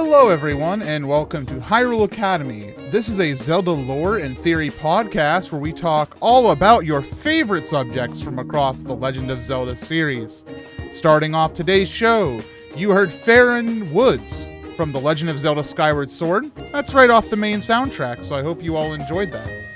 Hello, everyone, and welcome to Hyrule Academy. This is a Zelda lore and theory podcast where we talk all about your favorite subjects from across the Legend of Zelda series. Starting off today's show, you heard Faron Woods from The Legend of Zelda Skyward Sword. That's right off the main soundtrack, so I hope you all enjoyed that.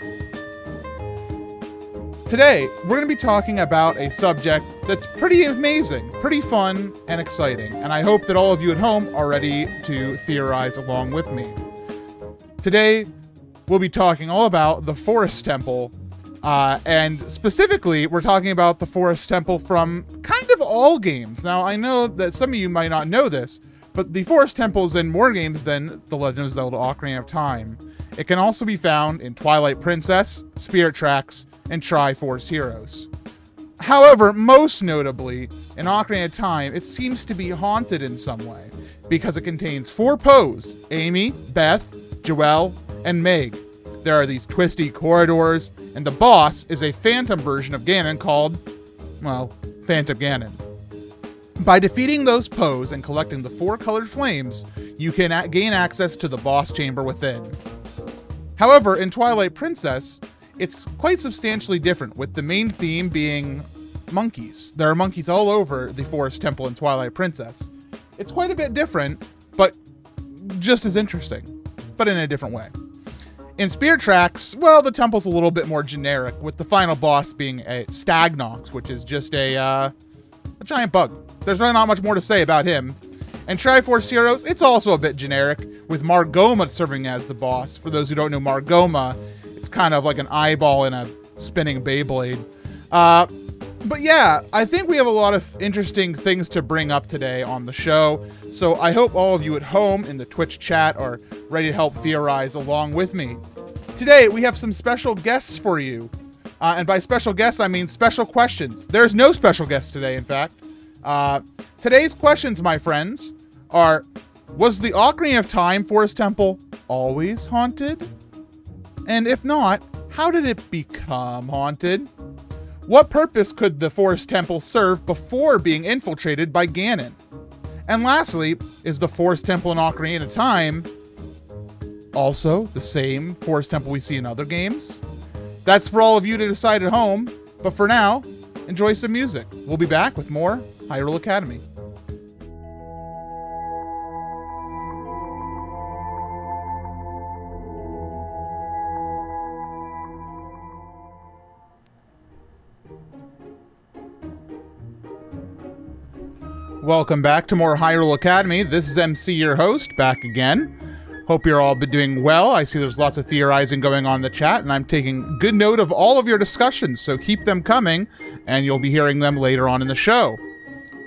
Today, we're going to be talking about a subject that's pretty amazing, pretty fun, and exciting, and I hope that all of you at home are ready to theorize along with me. Today, we'll be talking all about the Forest Temple, uh, and specifically, we're talking about the Forest Temple from kind of all games. Now, I know that some of you might not know this, but the Forest Temple is in more games than The Legend of Zelda Ocarina of Time. It can also be found in Twilight Princess, Spirit Tracks, and Triforce Heroes. However, most notably, in Ocarina of Time, it seems to be haunted in some way, because it contains four Poes Amy, Beth, Joelle, and Meg. There are these twisty corridors, and the boss is a phantom version of Ganon called, well, Phantom Ganon. By defeating those Poes and collecting the four colored flames, you can gain access to the boss chamber within. However, in Twilight Princess, it's quite substantially different, with the main theme being monkeys. There are monkeys all over the Forest Temple in Twilight Princess. It's quite a bit different, but just as interesting, but in a different way. In Spirit Tracks, well, the temple's a little bit more generic, with the final boss being a Stagnox, which is just a uh, a giant bug. There's really not much more to say about him. And Triforce Heroes, it's also a bit generic, with Margoma serving as the boss. For those who don't know Margoma, it's kind of like an eyeball in a spinning Beyblade. Uh, but yeah, I think we have a lot of interesting things to bring up today on the show. So I hope all of you at home in the Twitch chat are ready to help theorize along with me. Today, we have some special guests for you. Uh, and by special guests, I mean special questions. There's no special guest today, in fact. Uh, today's questions, my friends, are Was the Ocarina of Time Forest Temple always haunted? And if not, how did it become haunted? What purpose could the Forest Temple serve before being infiltrated by Ganon? And lastly, is the Forest Temple in Ocarina of Time also the same Forest Temple we see in other games? That's for all of you to decide at home, but for now, enjoy some music. We'll be back with more Hyrule Academy. Welcome back to more Hyrule Academy. This is MC, your host, back again. Hope you're all been doing well. I see there's lots of theorizing going on in the chat, and I'm taking good note of all of your discussions, so keep them coming, and you'll be hearing them later on in the show.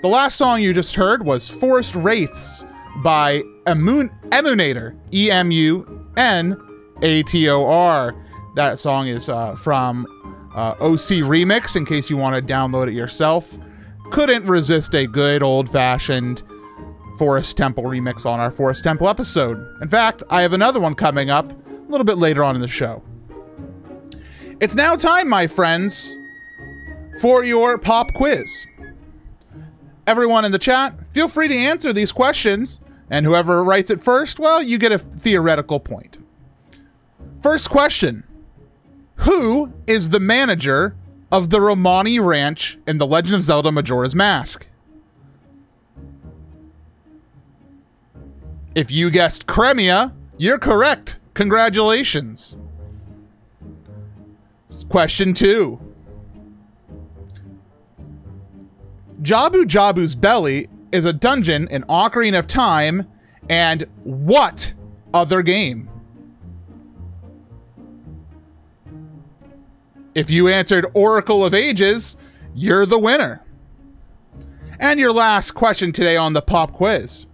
The last song you just heard was Forest Wraiths by Emun- Emunator, E M U N A T O R. That song is uh, from uh, OC Remix, in case you want to download it yourself. Couldn't resist a good old fashioned Forest Temple remix on our Forest Temple episode. In fact, I have another one coming up a little bit later on in the show. It's now time, my friends, for your pop quiz. Everyone in the chat, feel free to answer these questions, and whoever writes it first, well, you get a theoretical point. First question Who is the manager of the Romani Ranch in The Legend of Zelda Majora's Mask? If you guessed Cremia, you're correct. Congratulations. Question two. Jabu Jabu's Belly is a dungeon in Ocarina of Time and what other game? If you answered Oracle of Ages, you're the winner. And your last question today on the pop quiz.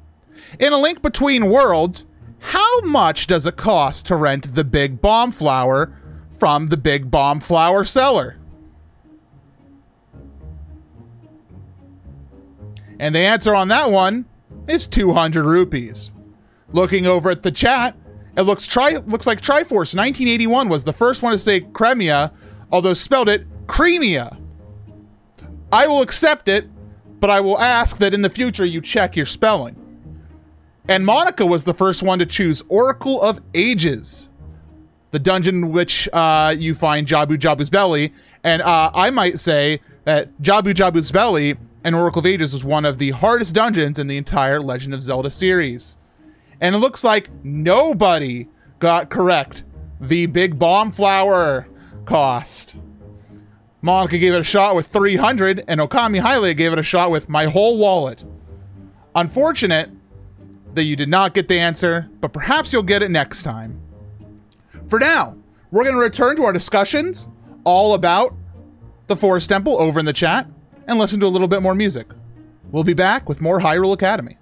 In A Link Between Worlds, how much does it cost to rent the Big Bomb Flower from the Big Bomb Flower seller? And the answer on that one is 200 rupees. Looking over at the chat, it looks tri- looks like Triforce 1981 was the first one to say Cremia, although spelled it Creamia. I will accept it, but I will ask that in the future you check your spelling. And Monica was the first one to choose Oracle of Ages, the dungeon in which uh, you find Jabu Jabu's belly. And uh, I might say that Jabu Jabu's belly and Oracle of Ages was one of the hardest dungeons in the entire Legend of Zelda series. And it looks like nobody got correct the big bomb flower cost. Monica gave it a shot with 300, and Okami Hylia gave it a shot with my whole wallet. Unfortunate that you did not get the answer, but perhaps you'll get it next time. For now, we're going to return to our discussions all about the Forest Temple over in the chat and listen to a little bit more music. We'll be back with more Hyrule Academy.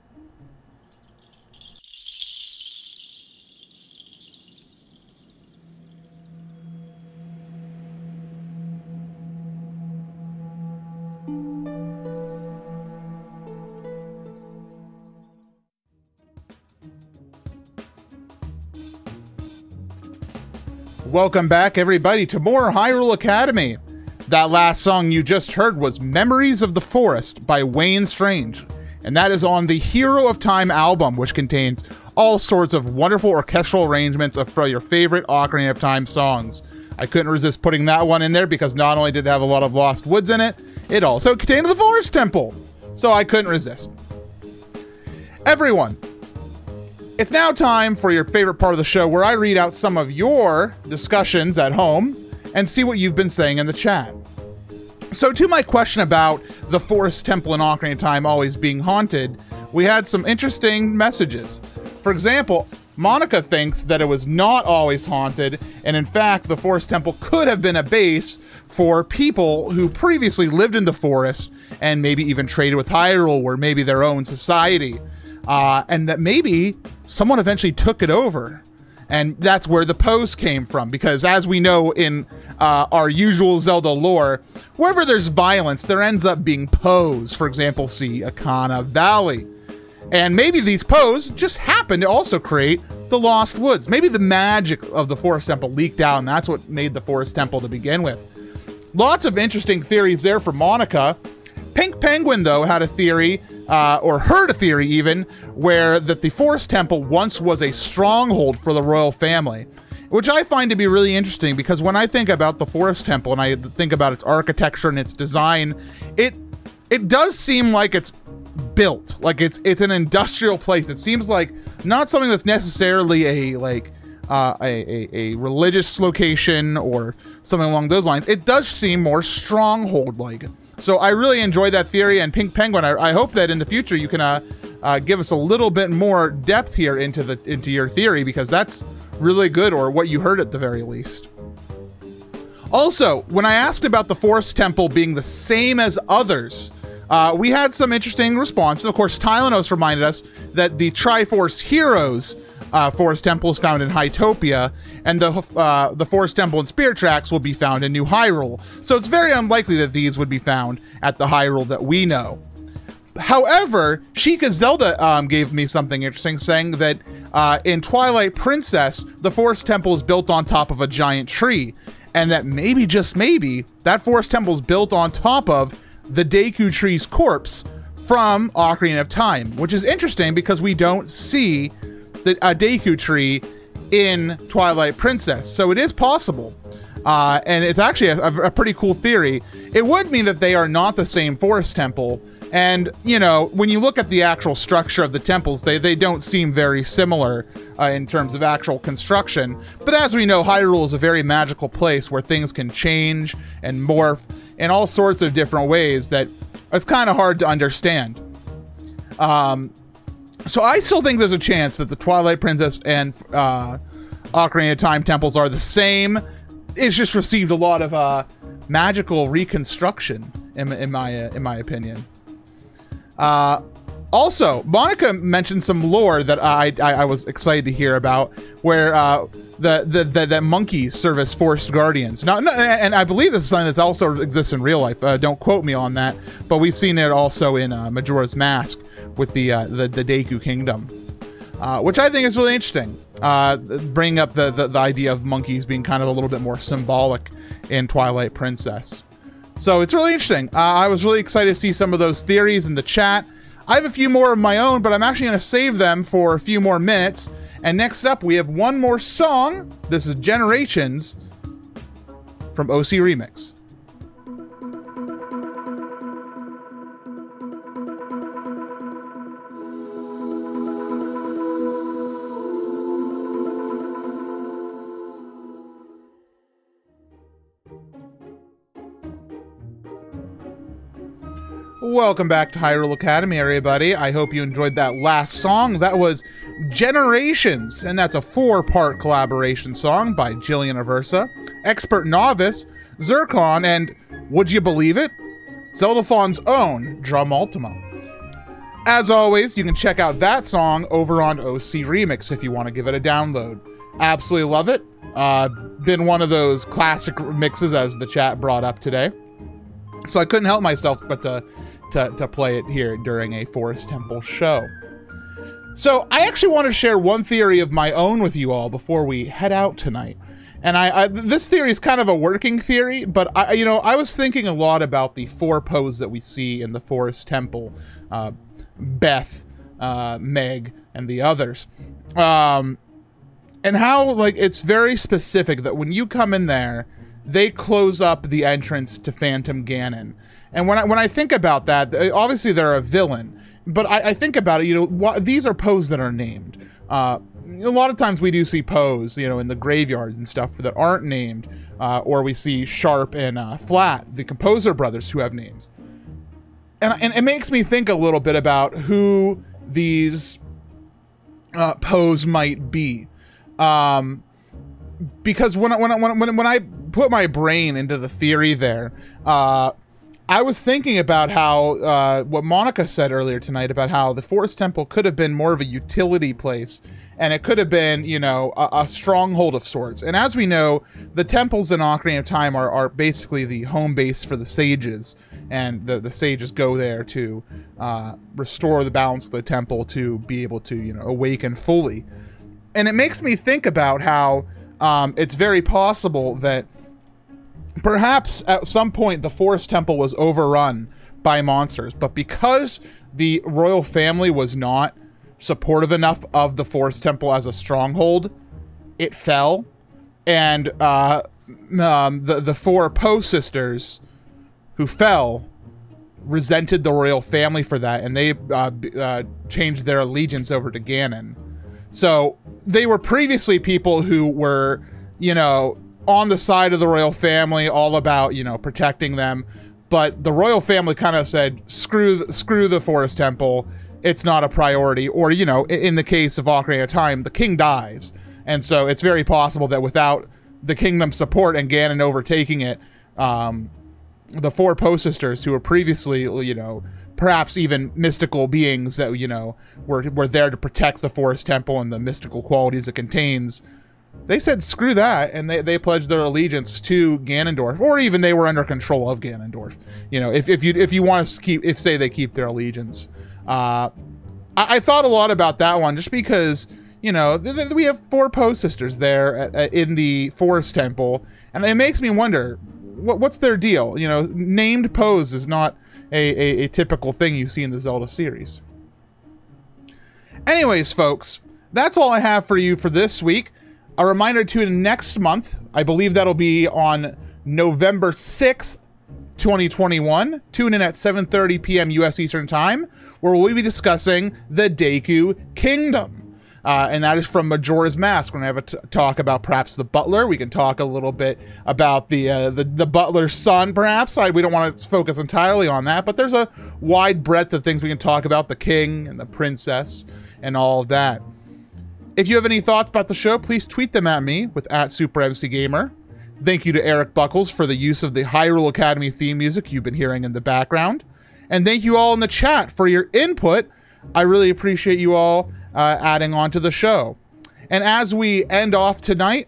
Welcome back, everybody, to more Hyrule Academy. That last song you just heard was Memories of the Forest by Wayne Strange, and that is on the Hero of Time album, which contains all sorts of wonderful orchestral arrangements of your favorite Ocarina of Time songs. I couldn't resist putting that one in there because not only did it have a lot of Lost Woods in it, it also contained the Forest Temple. So I couldn't resist. Everyone, it's now time for your favorite part of the show where I read out some of your discussions at home and see what you've been saying in the chat. So, to my question about the Forest Temple in Ocarina of Time always being haunted, we had some interesting messages. For example, Monica thinks that it was not always haunted, and in fact, the Forest Temple could have been a base for people who previously lived in the forest and maybe even traded with Hyrule or maybe their own society. Uh, and that maybe someone eventually took it over. And that's where the Poes came from, because as we know in uh, our usual Zelda lore, wherever there's violence, there ends up being Poes. For example, see Ikana Valley. And maybe these Poes just happened to also create the Lost Woods. Maybe the magic of the Forest Temple leaked out, and that's what made the Forest Temple to begin with. Lots of interesting theories there for Monica. Pink Penguin, though, had a theory uh, or heard a theory even, where that the Forest Temple once was a stronghold for the royal family, which I find to be really interesting because when I think about the Forest Temple and I think about its architecture and its design, it it does seem like it's built like it's it's an industrial place. It seems like not something that's necessarily a like uh, a, a, a, religious location or something along those lines. It does seem more stronghold like. So I really enjoy that theory. And Pink Penguin, I, I hope that in the future you can uh, uh, give us a little bit more depth here into the into your theory because that's really good, or what you heard at the very least. Also, when I asked about the Forest Temple being the same as others, uh, we had some interesting responses. Of course, Tylanos reminded us that the Triforce Heroes uh, Forest Temple is found in Hytopia, and the uh, the Forest Temple and Spirit Tracks will be found in New Hyrule. So it's very unlikely that these would be found at the Hyrule that we know. However, Sheikah Zelda um, gave me something interesting, saying that uh, in Twilight Princess, the Forest Temple is built on top of a giant tree, and that maybe, just maybe, that Forest Temple is built on top of the Deku Tree's corpse from Ocarina of Time, which is interesting because we don't see the uh, Deku tree in Twilight Princess. So it is possible. Uh, and it's actually a, a, pretty cool theory. It would mean that they are not the same forest temple. And, you know, when you look at the actual structure of the temples, they, they don't seem very similar uh, in terms of actual construction. But as we know, Hyrule is a very magical place where things can change and morph in all sorts of different ways that it's kind of hard to understand. Um, so I still think there's a chance that the Twilight Princess and uh, Ocarina of Time temples are the same. It's just received a lot of uh, magical reconstruction, in, in my uh, in my opinion. Uh, also, Monica mentioned some lore that I, I, I was excited to hear about, where uh, the, the, the monkeys serve as forest guardians. Now, and I believe this is something that also exists in real life. Uh, don't quote me on that, but we've seen it also in uh, Majora's Mask with the uh, the, the Deku Kingdom, uh, which I think is really interesting. Uh, bringing up the, the the idea of monkeys being kind of a little bit more symbolic in Twilight Princess. So it's really interesting. Uh, I was really excited to see some of those theories in the chat. I have a few more of my own, but I'm actually going to save them for a few more minutes. And next up, we have one more song. This is Generations from OC Remix. Welcome back to Hyrule Academy, everybody. I hope you enjoyed that last song. That was Generations, and that's a four part collaboration song by Jillian Aversa, Expert Novice, Zircon, and would you believe it? Zeldathon's own Drum Ultima. As always, you can check out that song over on OC Remix if you want to give it a download. Absolutely love it. Uh, been one of those classic mixes as the chat brought up today. So I couldn't help myself but to to, to play it here during a Forest Temple show. So I actually want to share one theory of my own with you all before we head out tonight. And I, I this theory is kind of a working theory, but I, you know, I was thinking a lot about the four poses that we see in the Forest Temple, uh, Beth, uh, Meg, and the others, um, and how like it's very specific that when you come in there, they close up the entrance to Phantom Ganon. And when I when I think about that, obviously they're a villain, but I, I think about it. You know, these are poses that are named. Uh, a lot of times we do see Poes, you know, in the graveyards and stuff that aren't named, uh, or we see Sharp and uh, Flat, the composer brothers, who have names. And, and it makes me think a little bit about who these uh, Poes might be. Um, because when I, when, I, when, when I put my brain into the theory there, uh, I was thinking about how uh, what Monica said earlier tonight about how the Forest Temple could have been more of a utility place, and it could have been, you know, a, a stronghold of sorts. And as we know, the temples in Ocarina of Time are, are basically the home base for the sages, and the the sages go there to uh, restore the balance of the temple to be able to, you know, awaken fully. And it makes me think about how um, it's very possible that Perhaps at some point the Forest Temple was overrun by monsters, but because the royal family was not supportive enough of the Forest Temple as a stronghold, it fell. And uh, um, the, the four Poe sisters who fell resented the royal family for that, and they uh, uh, changed their allegiance over to Ganon. So they were previously people who were, you know, on the side of the royal family, all about you know protecting them. But the royal family kind of said, "Screw, screw the Forest Temple. It's not a priority." Or you know, in the case of Ocarina of Time, the king dies, and so it's very possible that without the kingdom's support and Ganon overtaking it, um, the four Poe sisters who were previously, you know, perhaps even mystical beings that you know were were there to protect the Forest Temple and the mystical qualities it contains they said screw that and they, they pledged their allegiance to Ganondorf or even they were under control of Ganondorf. You know if, if you if you want to keep if say they keep their allegiance. Uh, I, I, thought a lot about that one just because you know we have four Poe sisters there at, at, in the forest temple and it makes me wonder what, what's their deal? You know named Poes is not a, a, a typical thing you see in the Zelda series. Anyways folks that's all I have for you for this week. A reminder to next month. I believe that'll be on November 6th, 2021. Tune in at 7:30 p.m. U.S. Eastern Time, where we'll be discussing the Deku Kingdom. Uh, and that is from Majora's Mask. We're gonna have a t- talk about perhaps the butler. We can talk a little bit about the uh, the, the butler's son, perhaps. I, we don't want to focus entirely on that, but there's a wide breadth of things we can talk about: the king and the princess and all of that. If you have any thoughts about the show, please tweet them at me with at SuperMCGamer. Thank you to Eric Buckles for the use of the Hyrule Academy theme music you've been hearing in the background. And thank you all in the chat for your input. I really appreciate you all uh, adding on to the show. And as we end off tonight,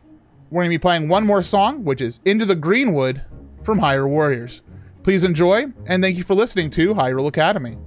we're going to be playing one more song, which is Into the Greenwood from Hyrule Warriors. Please enjoy, and thank you for listening to Hyrule Academy.